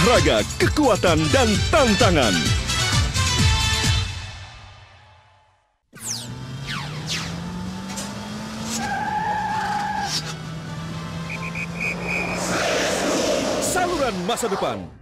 olahraga, kekuatan, dan tantangan. Saluran masa depan